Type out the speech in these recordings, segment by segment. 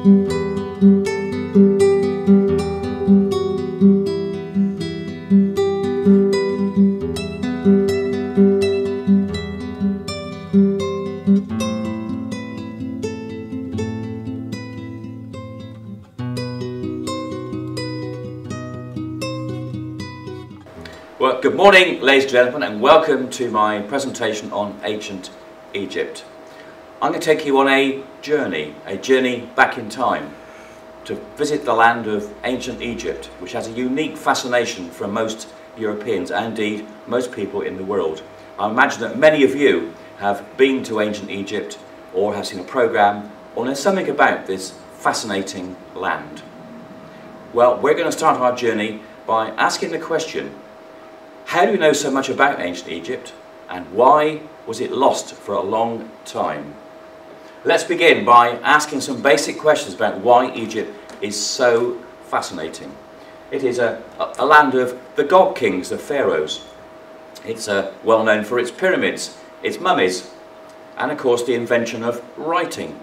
Well, good morning, ladies and gentlemen, and welcome to my presentation on ancient Egypt. I'm going to take you on a journey, a journey back in time, to visit the land of ancient Egypt, which has a unique fascination for most Europeans and indeed most people in the world. I imagine that many of you have been to ancient Egypt or have seen a program or know something about this fascinating land. Well, we're going to start our journey by asking the question how do we know so much about ancient Egypt and why was it lost for a long time? Let's begin by asking some basic questions about why Egypt is so fascinating. It is a, a land of the god kings, the pharaohs. It's uh, well known for its pyramids, its mummies, and of course the invention of writing.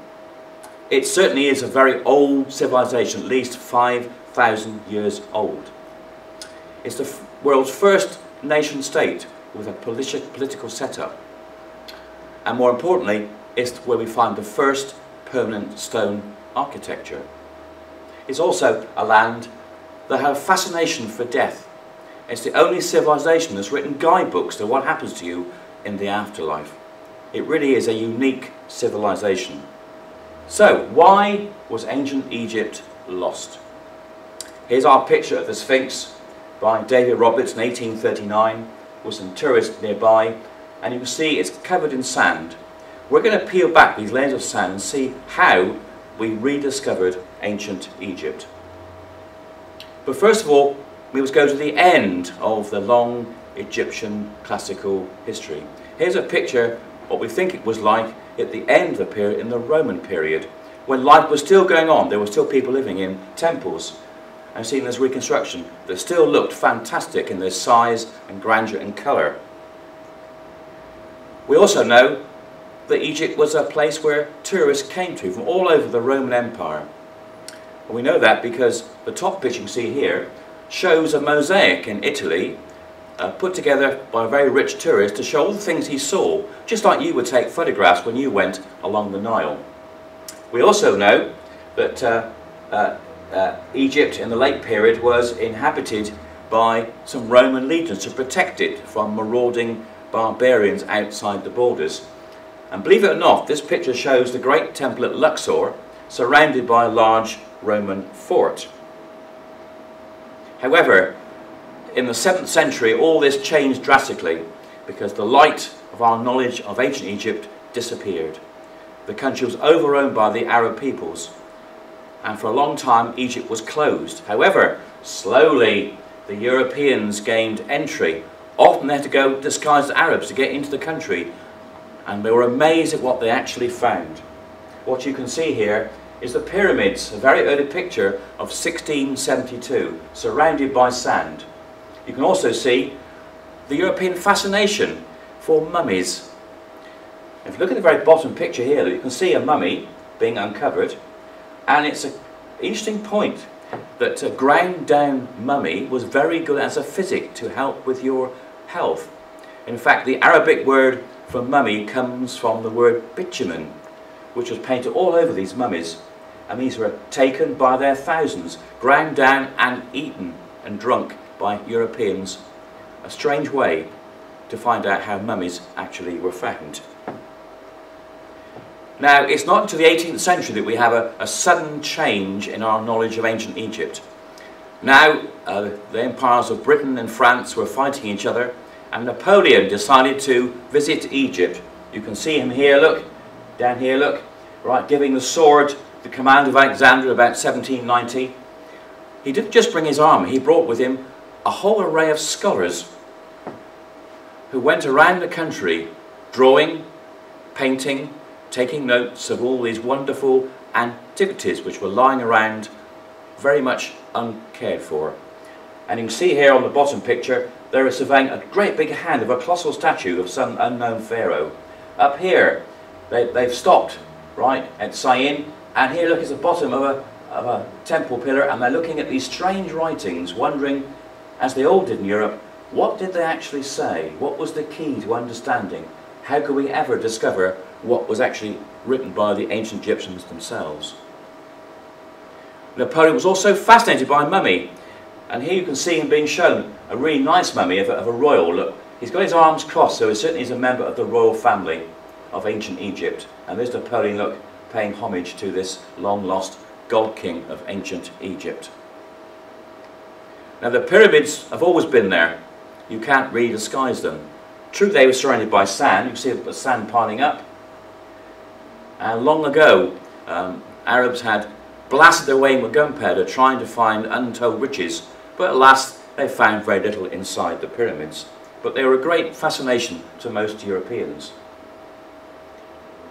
It certainly is a very old civilization, at least 5,000 years old. It's the world's first nation state with a politi political setup. And more importantly, it's where we find the first permanent stone architecture. It's also a land that has a fascination for death. It's the only civilization that's written guidebooks to what happens to you in the afterlife. It really is a unique civilization. So, why was ancient Egypt lost? Here's our picture of the Sphinx by David Roberts in 1839 with some tourists nearby and you can see it's covered in sand. We're going to peel back these layers of sand and see how we rediscovered ancient Egypt. But first of all, we must go to the end of the long Egyptian classical history. Here's a picture of what we think it was like at the end of the period in the Roman period when life was still going on. There were still people living in temples and seen this reconstruction that still looked fantastic in their size and grandeur and colour. We also know that Egypt was a place where tourists came to from all over the Roman Empire. And we know that because the top picture you see here shows a mosaic in Italy uh, put together by a very rich tourist to show all the things he saw, just like you would take photographs when you went along the Nile. We also know that uh, uh, uh, Egypt in the late period was inhabited by some Roman legions to protect it from marauding barbarians outside the borders. And believe it or not, this picture shows the great temple at Luxor surrounded by a large Roman fort. However, in the 7th century all this changed drastically because the light of our knowledge of ancient Egypt disappeared. The country was overrun by the Arab peoples and for a long time Egypt was closed. However, slowly the Europeans gained entry. Often they had to go disguised as Arabs to get into the country and they were amazed at what they actually found. What you can see here is the pyramids, a very early picture of 1672, surrounded by sand. You can also see the European fascination for mummies. If you look at the very bottom picture here, you can see a mummy being uncovered and it's an interesting point that a ground down mummy was very good as a physic to help with your health. In fact, the Arabic word for mummy comes from the word bitumen, which was painted all over these mummies. And these were taken by their thousands, ground down and eaten and drunk by Europeans. A strange way to find out how mummies actually were found. Now, it's not until the 18th century that we have a, a sudden change in our knowledge of ancient Egypt. Now, uh, the empires of Britain and France were fighting each other, and Napoleon decided to visit Egypt. You can see him here, look, down here, look, right, giving the sword the command of Alexander about 1790. He didn't just bring his army, he brought with him a whole array of scholars who went around the country drawing, painting, taking notes of all these wonderful antiquities which were lying around very much uncared for. And you can see here on the bottom picture, there is surveying a great big hand of a colossal statue of some unknown pharaoh. Up here, they, they've stopped right, at Syene. And here, look, is the bottom of a, of a temple pillar, and they're looking at these strange writings, wondering, as they all did in Europe, what did they actually say? What was the key to understanding? How could we ever discover what was actually written by the ancient Egyptians themselves? Napoleon was also fascinated by mummy. And here you can see him being shown a really nice mummy of a, of a royal. Look, he's got his arms crossed, so he certainly is a member of the royal family of ancient Egypt. And there's Napoleon, look, paying homage to this long-lost god king of ancient Egypt. Now the pyramids have always been there. You can't really disguise them. True, they were surrounded by sand. You can see the sand piling up. And long ago, um, Arabs had blasted their way with gunpowder trying to find untold riches, but at last they found very little inside the pyramids. But they were a great fascination to most Europeans.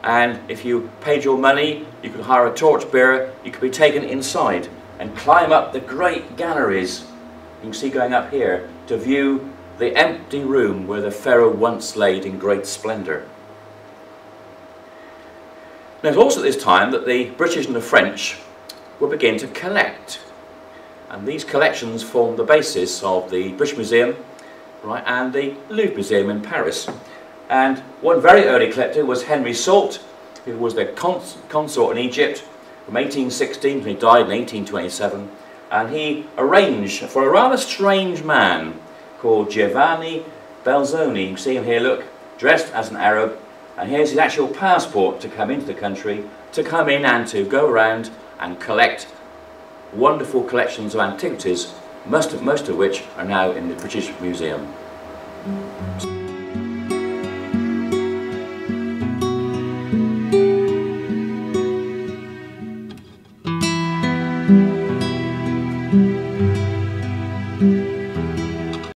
And if you paid your money, you could hire a torchbearer, you could be taken inside and climb up the great galleries. You can see going up here to view the empty room where the Pharaoh once laid in great splendour. Now it was also at this time that the British and the French would begin to collect. And these collections formed the basis of the British Museum right, and the Louvre Museum in Paris. And one very early collector was Henry Salt, who was the cons consort in Egypt from 1816 when he died in 1827. And he arranged for a rather strange man called Giovanni Belzoni. You see him here, look, dressed as an Arab. And here's his actual passport to come into the country, to come in and to go around and collect wonderful collections of antiquities, most of, most of which are now in the British Museum.